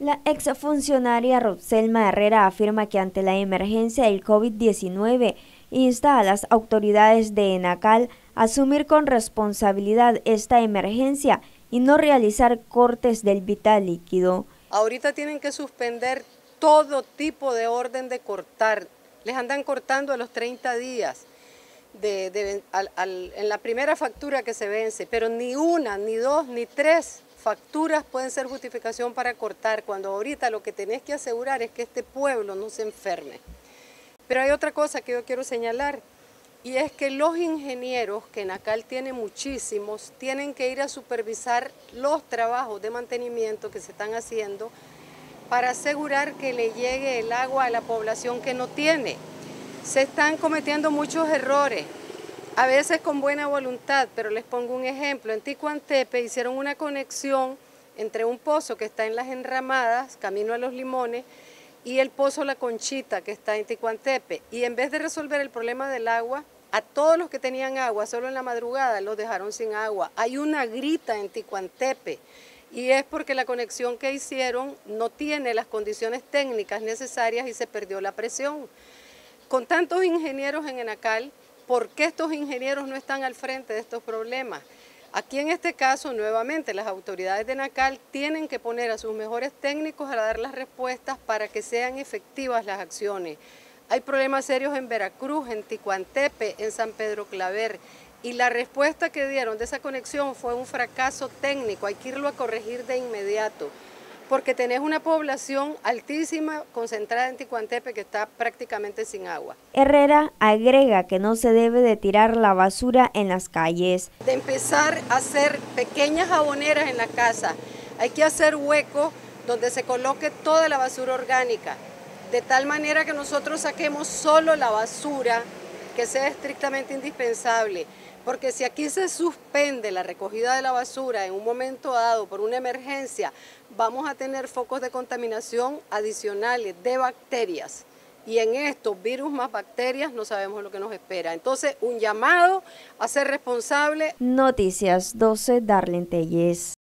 La exfuncionaria Roselma Herrera afirma que ante la emergencia del COVID-19 insta a las autoridades de ENACAL a asumir con responsabilidad esta emergencia y no realizar cortes del vital líquido. Ahorita tienen que suspender todo tipo de orden de cortar. Les andan cortando a los 30 días en la primera factura que se vence, pero ni una, ni dos, ni tres facturas pueden ser justificación para cortar, cuando ahorita lo que tenés que asegurar es que este pueblo no se enferme. Pero hay otra cosa que yo quiero señalar, y es que los ingenieros, que Nacal tiene muchísimos, tienen que ir a supervisar los trabajos de mantenimiento que se están haciendo para asegurar que le llegue el agua a la población que no tiene. Se están cometiendo muchos errores, a veces con buena voluntad, pero les pongo un ejemplo. En Ticuantepe hicieron una conexión entre un pozo que está en las enramadas, camino a los limones, y el pozo La Conchita, que está en Ticuantepe. Y en vez de resolver el problema del agua, a todos los que tenían agua, solo en la madrugada, los dejaron sin agua. Hay una grita en Ticuantepe y es porque la conexión que hicieron no tiene las condiciones técnicas necesarias y se perdió la presión. Con tantos ingenieros en Enacal, ¿por qué estos ingenieros no están al frente de estos problemas? Aquí en este caso, nuevamente, las autoridades de Enacal tienen que poner a sus mejores técnicos a dar las respuestas para que sean efectivas las acciones. Hay problemas serios en Veracruz, en Ticuantepe, en San Pedro Claver. Y la respuesta que dieron de esa conexión fue un fracaso técnico, hay que irlo a corregir de inmediato porque tenés una población altísima concentrada en Ticuantepe que está prácticamente sin agua. Herrera agrega que no se debe de tirar la basura en las calles. De empezar a hacer pequeñas jaboneras en la casa, hay que hacer huecos donde se coloque toda la basura orgánica, de tal manera que nosotros saquemos solo la basura que sea estrictamente indispensable. Porque si aquí se suspende la recogida de la basura en un momento dado por una emergencia, vamos a tener focos de contaminación adicionales de bacterias. Y en estos virus más bacterias no sabemos lo que nos espera. Entonces, un llamado a ser responsable. Noticias 12, Darlene Telles.